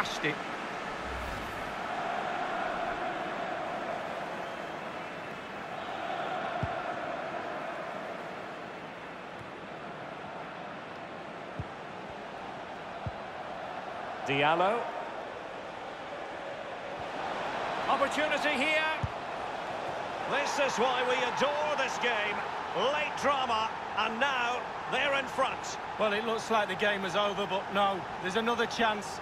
Passed it. Diallo. Opportunity here. This is why we adore this game. Late drama, and now they're in front. Well, it looks like the game is over, but no, there's another chance.